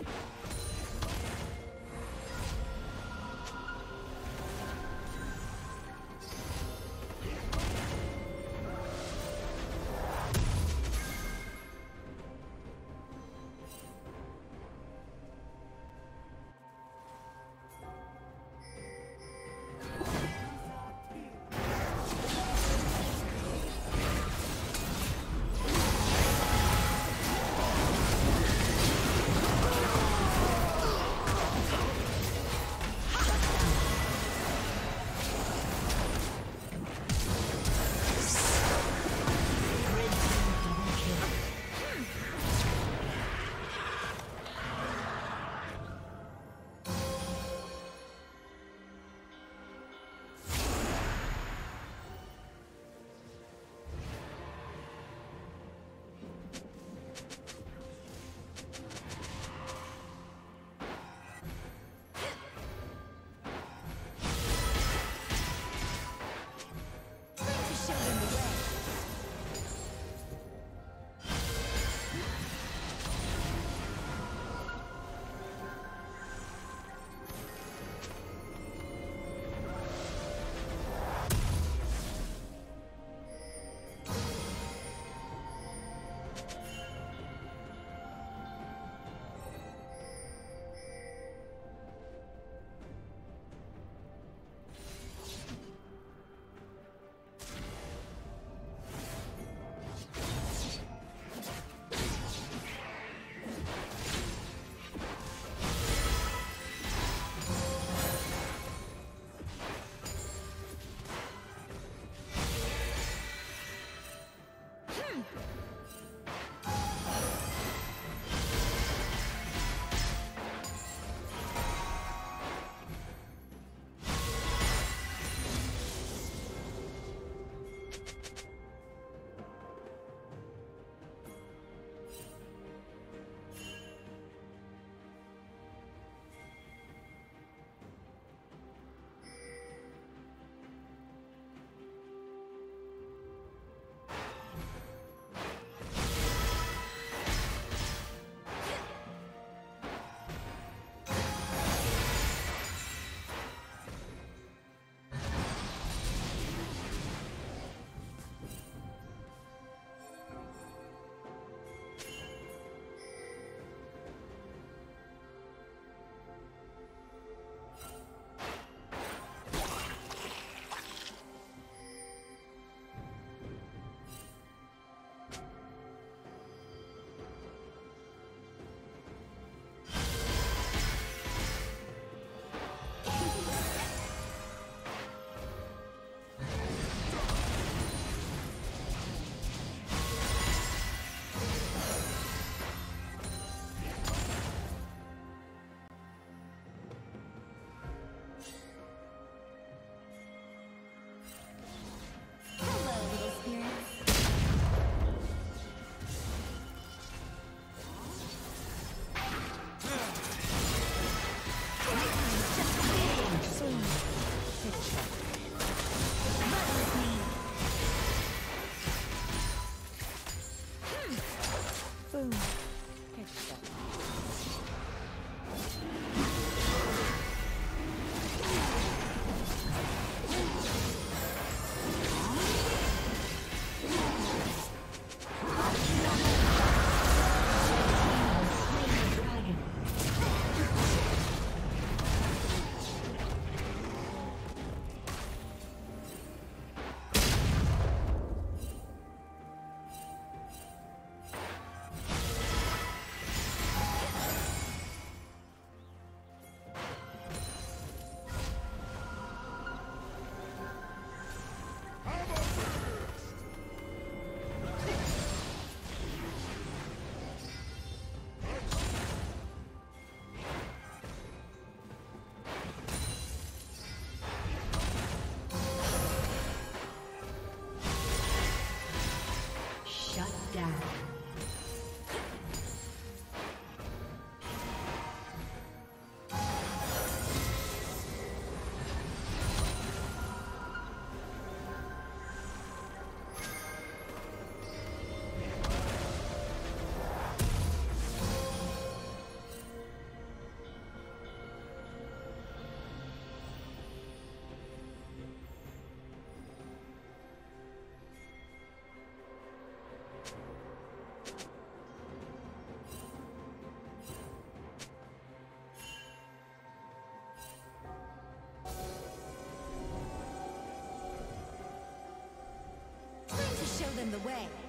you them the way.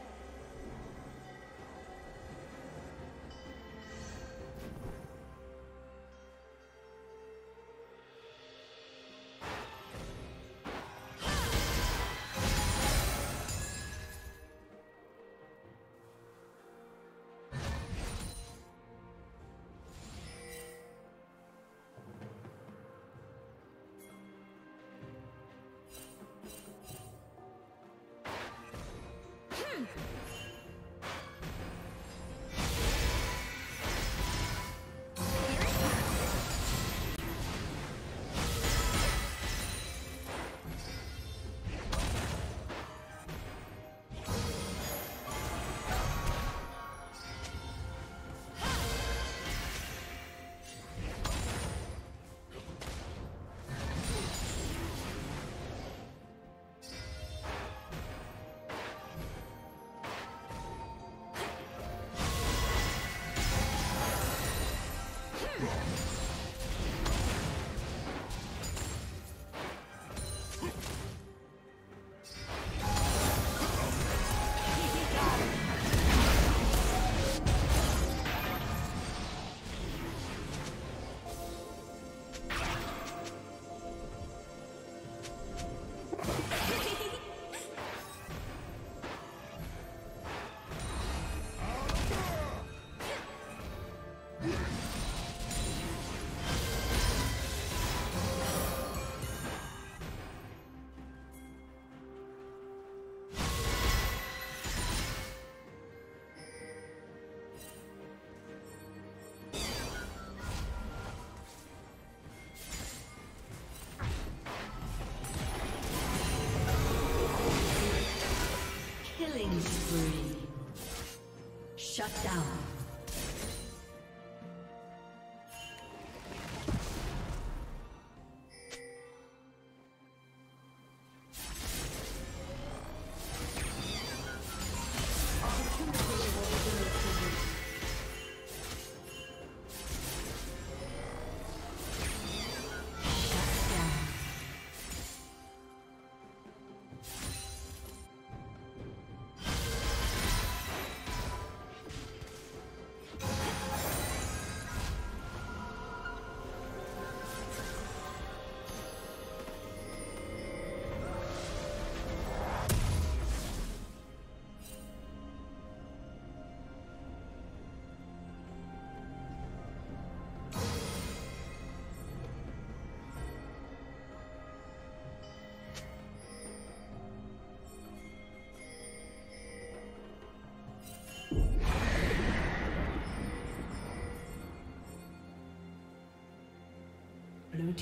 Shut down.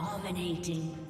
Dominating.